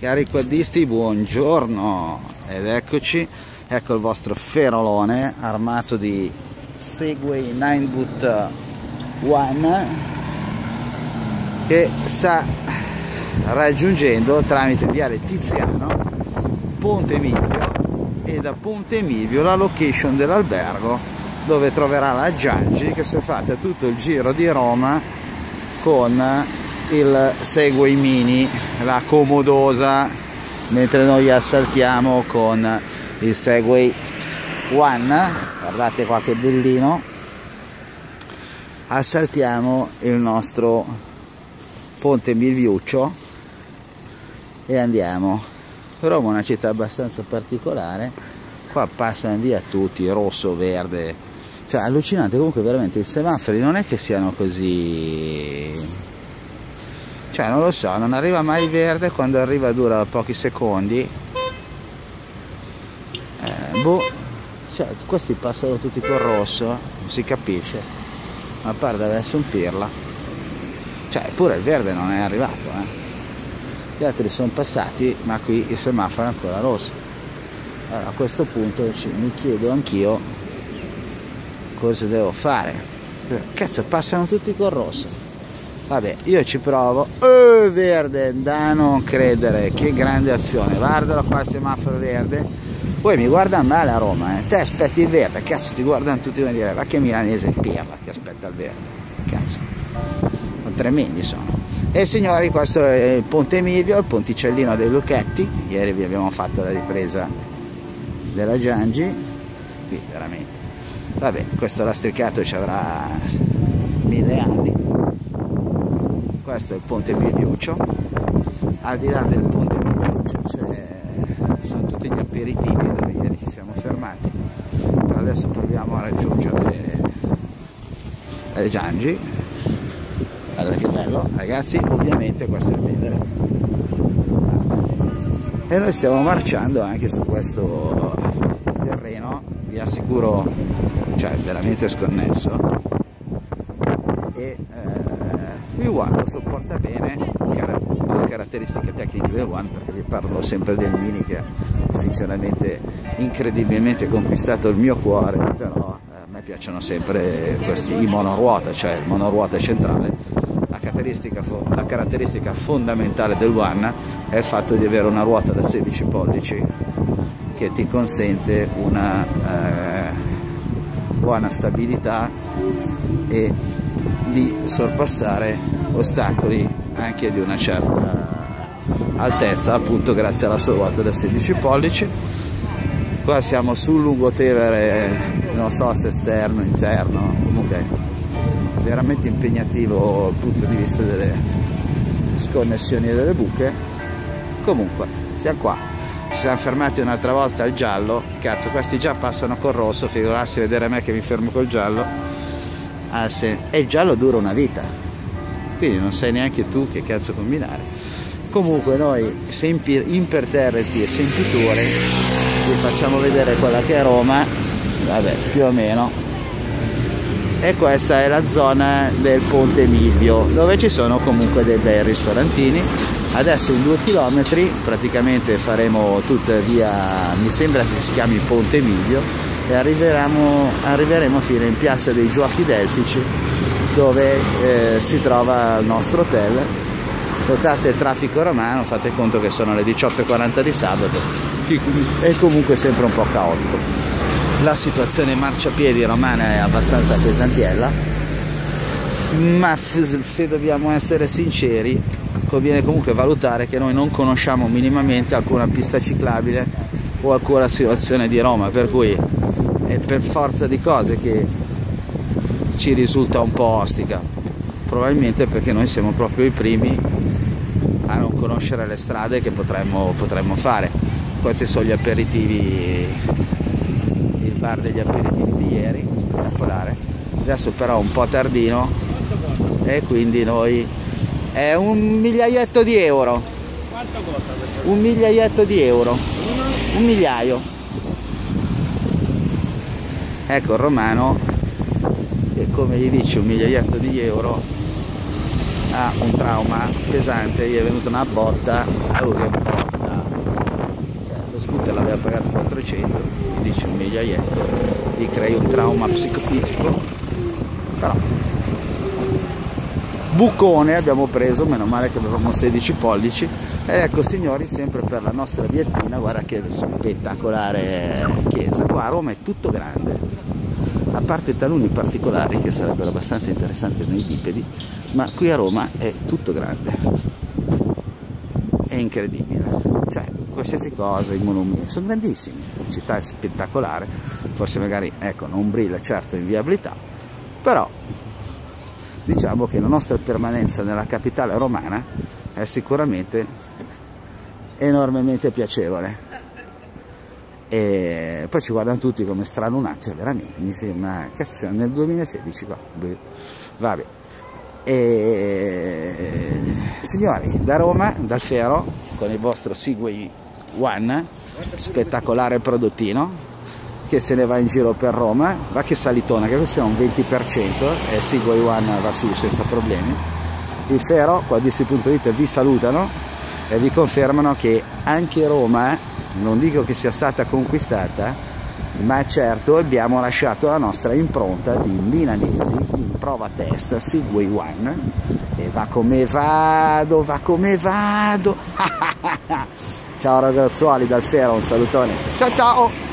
Cari quaddisti, buongiorno. Ed eccoci, ecco il vostro ferolone armato di Segway 9boot One che sta raggiungendo tramite viale Tiziano Ponte Milvio e da Ponte Milvio la location dell'albergo dove troverà la Giangi che si è fatta tutto il giro di Roma con il Segway Mini, la comodosa, mentre noi assaltiamo con il Segway One, guardate qua che bellino, assaltiamo il nostro Ponte Milviuccio e andiamo. Roma è una città abbastanza particolare, qua passano via tutti, rosso, verde, cioè allucinante. Comunque veramente i semafori non è che siano così cioè non lo so non arriva mai verde quando arriva dura pochi secondi. Eh, boh. Cioè, questi passano tutti col rosso non si capisce. Ma pare di aversi un pirla. Cioè pure il verde non è arrivato eh. gli altri sono passati ma qui il semaforo è ancora rosso. Allora a questo punto mi chiedo anch'io cosa devo fare. Cazzo passano tutti col rosso vabbè io ci provo. Oh, verde da non credere. Che grande azione. Guardalo qua il semaforo verde. Poi mi guardano male a Roma eh. te aspetti il verde cazzo ti guardano tutti a dire ma che milanese pirla che aspetta il verde? Cazzo. Sono tremendi sono. E signori questo è il Ponte Milvio il ponticellino dei Lucchetti ieri vi abbiamo fatto la ripresa della Giangi. Qui veramente. Vabbè questo lastricato ci avrà mille anni questo è il ponte Milviuccio al di là del ponte Milviuccio sono tutti gli aperitivi dove ieri ci siamo fermati. Adesso proviamo a raggiungere le Giangi. Guarda che bello. Ragazzi ovviamente questo è il Tendere. E noi stiamo marciando anche su questo terreno vi assicuro cioè veramente sconnesso e eh, il One lo sopporta bene, due caratteristiche tecniche del One perché vi parlo sempre del Mini che sinceramente incredibilmente conquistato il mio cuore, però eh, a me piacciono sempre questi, i monoruota, cioè il monoruota centrale. La caratteristica, la caratteristica fondamentale del One è il fatto di avere una ruota da 16 pollici che ti consente una eh, buona stabilità e di sorpassare ostacoli anche di una certa altezza appunto grazie alla sua ruota da 16 pollici. Qua siamo sul lungotevere non so se esterno, interno comunque veramente impegnativo dal punto di vista delle sconnessioni e delle buche. Comunque siamo qua. Ci siamo fermati un'altra volta al giallo. Cazzo questi già passano col rosso figurarsi vedere me che mi fermo col giallo ah, se... e il giallo dura una vita. Quindi non sai neanche tu che cazzo combinare. Comunque noi sempre imperterriti e sempiture vi facciamo vedere quella che è Roma. Vabbè più o meno. E questa è la zona del Ponte Milvio dove ci sono comunque dei bei ristorantini. Adesso in due chilometri praticamente faremo tutta via mi sembra che si chiami Ponte Milvio e arriveremo, arriveremo fino in piazza dei giochi delfici dove eh, si trova il nostro hotel. Notate il traffico romano fate conto che sono le 18.40 di sabato e comunque sempre un po' caotico. La situazione marciapiedi romana è abbastanza pesantiella ma se dobbiamo essere sinceri conviene comunque valutare che noi non conosciamo minimamente alcuna pista ciclabile o alcuna situazione di Roma per cui è per forza di cose che ci risulta un po' ostica. Probabilmente perché noi siamo proprio i primi a non conoscere le strade che potremmo, potremmo fare. Questi sono gli aperitivi il bar degli aperitivi di ieri spettacolare. Adesso però un po' tardino e quindi noi è un migliaietto di euro. Quanto costa un migliaietto di euro. Un migliaio ecco il romano che come gli dice un migliaietto di euro ha un trauma pesante. Gli è venuta una botta oh, lo scooter l'aveva pagato 400 mi dice un migliaietto gli crei un trauma psicofisico. Però bucone abbiamo preso meno male che avevamo 16 pollici. Ed ecco signori sempre per la nostra viettina guarda che spettacolare chiesa. Qua a Roma è tutto grande. A parte taluni particolari che sarebbero abbastanza interessanti nei bipedi ma qui a Roma è tutto grande. È incredibile. Cioè qualsiasi cosa i monumenti sono grandissimi. La città è spettacolare. Forse magari ecco non brilla certo in viabilità però diciamo che la nostra permanenza nella capitale romana è sicuramente enormemente piacevole. E poi ci guardano tutti come stralunati veramente mi sembra cazzo nel 2016 qua vabbè e signori da Roma dal Fero con il vostro Segway One spettacolare prodottino che se ne va in giro per Roma, va che salitona, che questo è un 20% e Segway One va su senza problemi. Il Fero, quadristi.it vi salutano e vi confermano che anche Roma, non dico che sia stata conquistata, ma certo abbiamo lasciato la nostra impronta di milanesi in prova test Segway One e va come vado, va come vado. ciao ragazzuoli dal Fero, un salutone. Ciao ciao!